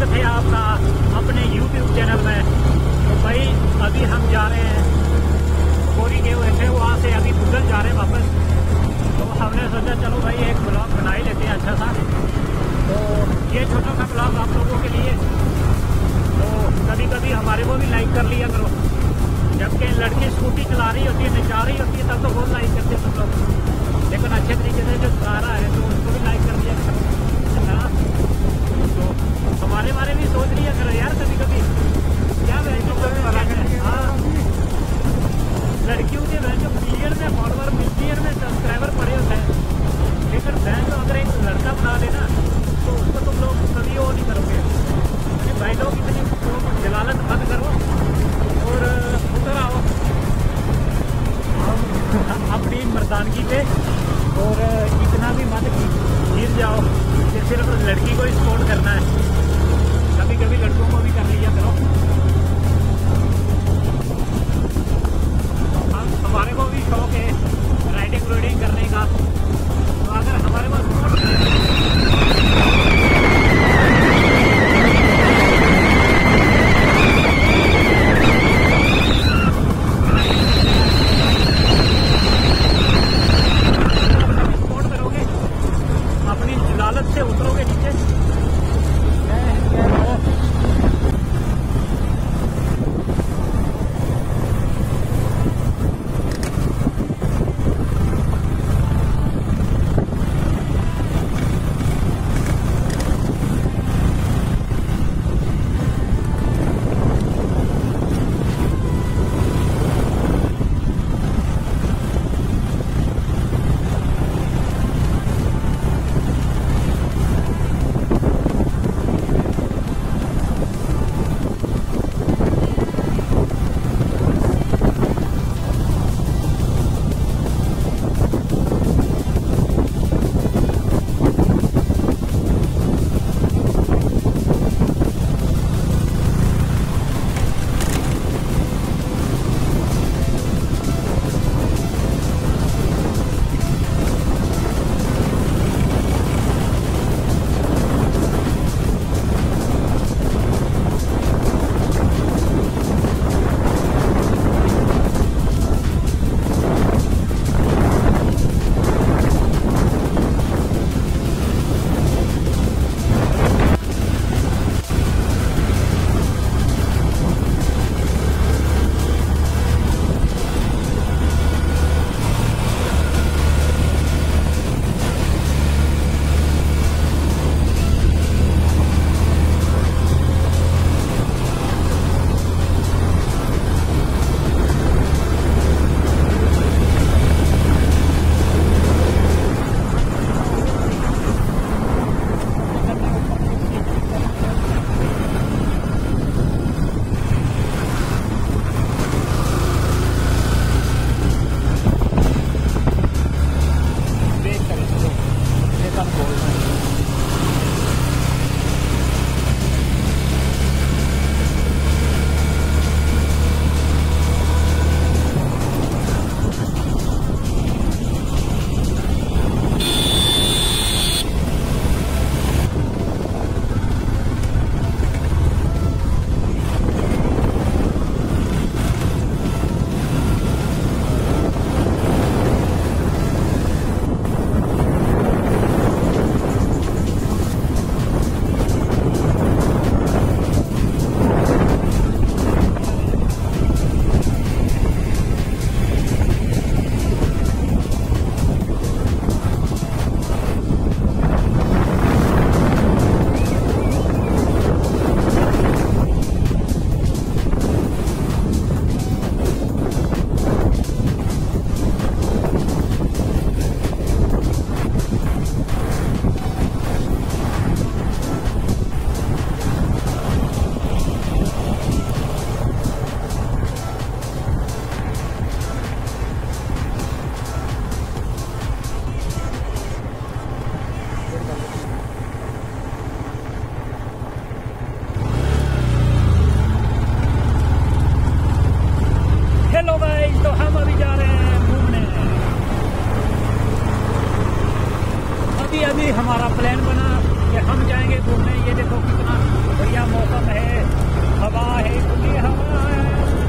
स्वागत है आपका अपने यूट्यूब चैनल में। तो भाई, अभी हम जा रहे हैं। कोरी के हुए थे वहाँ से अभी गुजर जा रहे हैं वापस। तो हमने सोचा, चलो भाई, एक ब्लॉग बना ही लेते हैं अच्छा सा। तो ये छोटा सा ब्लॉग आप लोगों के लिए। तो कभी कभी हमारे को भी लाइक कर लिया करो। जबकि लड़की स्कूटी चला रही होती है जा रही होती है, तब तो बहुत लाइक करते हैं सब लोग। लेकिन अच्छे तरीके से जो चला रहा है तो उसको भी भी सोच लिया करो यार कभी कभी क्या मदद से उतरोगे नीचे? सुबह भी हमारा प्लान बना कि हम जाएँगे घूमने। ये देखो कितना बढ़िया मौसम है, हवा है, खुली हवा है।